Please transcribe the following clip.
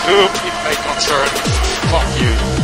whom it may concern. Fuck you.